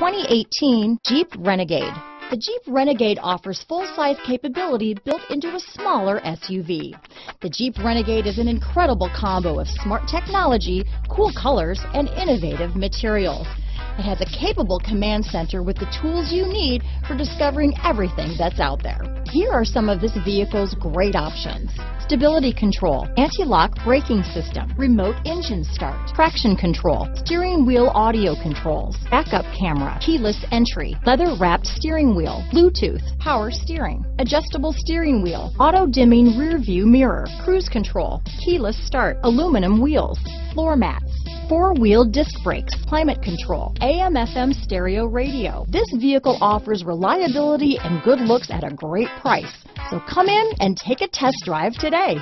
2018 Jeep Renegade. The Jeep Renegade offers full-size capability built into a smaller SUV. The Jeep Renegade is an incredible combo of smart technology, cool colors, and innovative materials. It has a capable command center with the tools you need for discovering everything that's out there. Here are some of this vehicle's great options. Stability control, anti-lock braking system, remote engine start, traction control, steering wheel audio controls, backup camera, keyless entry, leather wrapped steering wheel, Bluetooth, power steering, adjustable steering wheel, auto dimming rear view mirror, cruise control, keyless start, aluminum wheels, floor mats, four-wheel disc brakes, climate control, AM FM stereo radio. This vehicle offers reliability and good looks at a great price. So come in and take a test drive today.